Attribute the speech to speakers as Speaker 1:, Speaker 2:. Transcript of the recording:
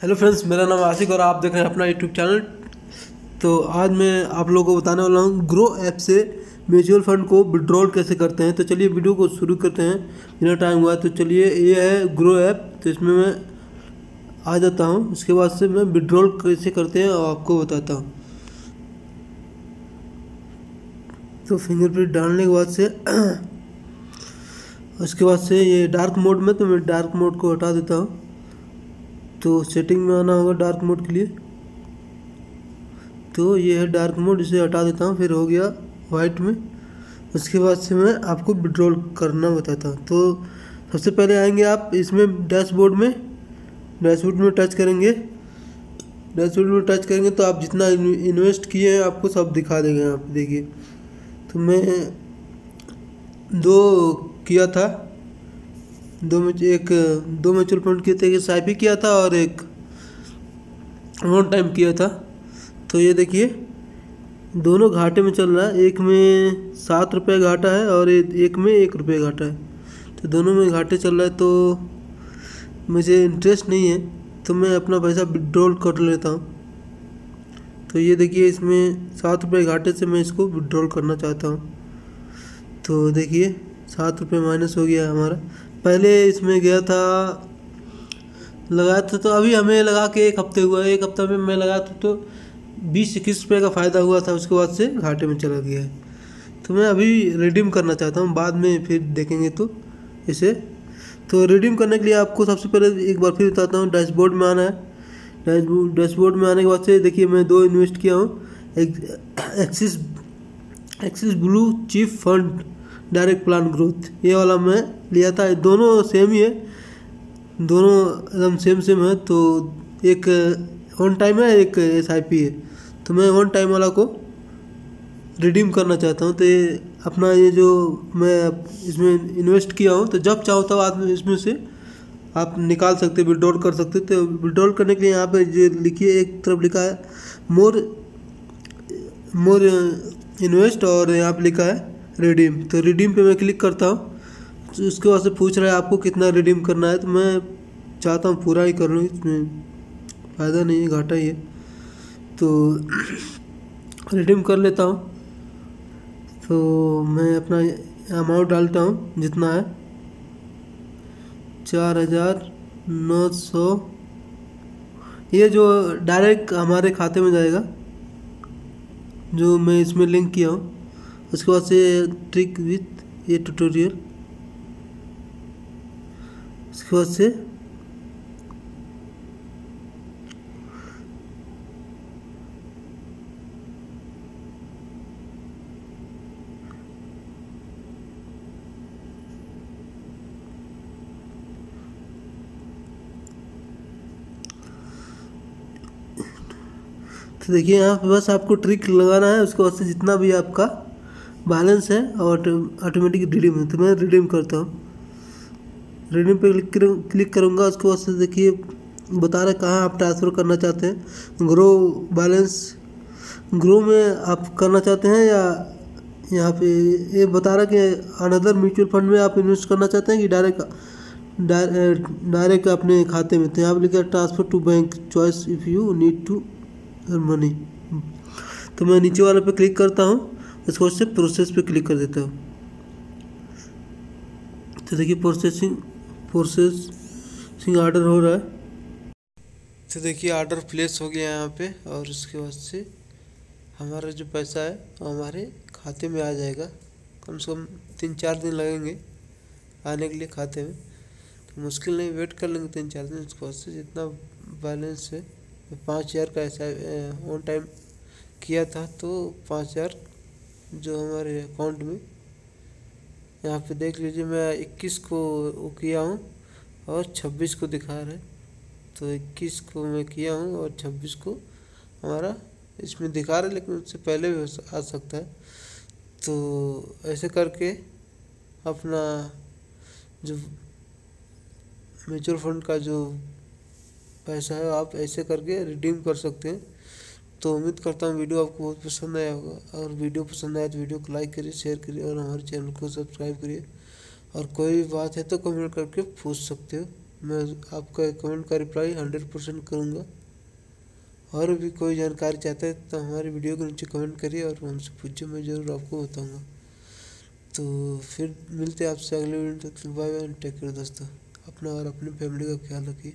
Speaker 1: Hello friends मेरा नाम आशिक और आप देख रहे हैं अपना यूट्यूब चैनल तो आज मैं आप लोगों को बताने वाला हूँ ग्रो ऐप से म्यूचुअल फंड को विड्रॉल कैसे करते हैं। तो चलिए वीडियो को शुरू करते हैं। बिना टाइम हुआ तो चलिए ये है ग्रो ऐप तो इसमें मैं आ जाता हूँ। उसके बाद से मैं विड्रॉल कैसे करते हैं और आपको बताता हूँ। तो फिंगरप्रिंट डालने के बाद से उसके बाद से ये डार्क मोड में तो मैं डार्क मोड को हटा देता हूँ। तो सेटिंग में आना होगा डार्क मोड के लिए। तो ये है डार्क मोड इसे हटा देता हूँ, फिर हो गया वाइट में। उसके बाद से मैं आपको विड्रॉल करना बताता हूँ। तो सबसे पहले आएँगे आप इसमें डैशबोर्ड में। डैशबोर्ड में टच करेंगे। डैशबोर्ड में टच करेंगे तो आप जितना इन्वेस्ट किए हैं, आपको सब दिखा देंगे यहाँ पे देखिए। तो मैं दो किया था। दो एक, दो म्यूचुअल फंड किए थे एस आई किया था और एक वन टाइम किया था। तो ये देखिए, दोनों घाटे में चल रहा है। एक में सात रुपये घाटा है और एक में एक रुपये घाटा है। तो दोनों में घाटे चल रहा है तो मुझे इंटरेस्ट नहीं है तो मैं अपना पैसा विड्रॉल कर लेता हूँ। तो ये देखिए, इसमें सात रुपये घाटे से मैं इसको विड्रॉल करना चाहता हूँ। तो देखिए, सात रुपये माइनस हो गया हमारा। पहले इसमें गया था, लगाया था तो अभी हमें लगा के एक हफ़्ते हुआ, एक हफ़्ता में मैं लगाया था तो बीस इक्कीस रुपये का फ़ायदा हुआ था, उसके बाद से घाटे में चला गया। है तो मैं अभी रिडीम करना चाहता हूँ, बाद में फिर देखेंगे तो इसे। तो रिडीम करने के लिए आपको सबसे पहले एक बार फिर बताता हूँ डैशबोर्ड में आना है। डैशबोर्ड में आने के बाद से देखिए मैं दो इन्वेस्ट किया हूँ। एक Axis Axis blue chip fund direct plan growth ये वाला मैं लिया था। दोनों सेम ही है। दोनों एकदम सेम सेम है। तो एक वन टाइम है, एक एस आई पी है। तो मैं वन टाइम वाला को रिडीम करना चाहता हूँ। तो ये अपना ये जो मैं इसमें इन्वेस्ट किया हूँ तो जब चाहो तब आदमी इसमें से आप निकाल सकते विड्रॉल कर सकते। तो विड्रॉल करने के लिए यहाँ पे जो लिखिए, एक तरफ़ लिखा है मोर मोर इन्वेस्ट और यहाँ पे लिखा है रिडीम तो रिडीम पे मैं क्लिक करता हूँ। तो उसके बाद से पूछ रहा है आपको कितना रिडीम करना है। तो मैं चाहता हूँ पूरा ही कर लूँ। इसमें फ़ायदा नहीं है, घाटा ही है। तो रिडीम कर लेता हूँ। तो मैं अपना अमाउंट डालता हूँ, जितना है। चार हज़ार नौ सौ। ये जो डायरेक्ट हमारे खाते में जाएगा, जो मैं इसमें लिंक किया हूँ। उसके बाद से ट्रिक विथ ये ट्यूटोरियल उसके बाद से तो देखिए यहाँ पे बस आपको ट्रिक लगाना है, उसके बाद से जितना भी आपका बैलेंस है और ऑटोमेटिक रिडीम है। तो मैं रिडीम करता हूँ। रिडीम पे क्लिक क्लिक करूँगा, उसके बाद से देखिए, बता रहे कहाँ आप ट्रांसफ़र करना चाहते हैं। ग्रो बैलेंस ग्रो में आप करना चाहते हैं या यहाँ पे ये बता रहा कि अनदर म्यूचुअल फंड में आप इन्वेस्ट करना चाहते हैं कि डायरेक्ट डायरेक्ट अपने खाते में? तो यहाँ पर लिखा transfer to bank choice if you need to money तो मैं नीचे वाले पे क्लिक करता हूँ। इसको उससे प्रोसेस पे क्लिक कर देता हूँ। तो देखिए प्रोसेसिंग प्रोसेसिंग ऑर्डर हो रहा है। तो देखिए ऑर्डर प्लेस हो गया यहाँ पे और उसके बाद से हमारा जो पैसा है वो हमारे खाते में आ जाएगा। कम से कम तीन चार दिन लगेंगे आने के लिए खाते में। तो मुश्किल नहीं वेट कर लेंगे तीन चार दिन, उसके बाद से जितना बैलेंस है, पाँच हज़ार का ऐसा वन टाइम किया था तो पाँच हज़ार जो हमारे अकाउंट में। यहाँ पे देख लीजिए, मैं इक्कीस को वो किया हूँ और छब्बीस को दिखा रहा है। तो इक्कीस को मैं किया हूँ और छब्बीस को हमारा इसमें दिखा रहा है, लेकिन उससे पहले भी आ सकता है। तो ऐसे करके अपना जो म्यूचुअल फंड का जो पैसा है, आप ऐसे करके रिडीम कर सकते हैं। तो उम्मीद करता हूँ वीडियो आपको बहुत पसंद आया होगा। और वीडियो पसंद आया तो वीडियो को लाइक करिए शेयर करिए और हमारे चैनल को सब्सक्राइब करिए। और कोई भी बात है तो कमेंट करके पूछ सकते हो। मैं आपका कमेंट का रिप्लाई हंड्रेड परसेंट करूँगा। और भी कोई जानकारी चाहता है तो हमारे वीडियो के नीचे कमेंट करिए और हमसे पूछिए, मैं ज़रूर आपको बताऊँगा। तो फिर मिलते हैं आपसे अगले वीडियो तक बाय बाय टेक केयर दोस्तों। अपना और अपनी फैमिली का ख्याल रखिए।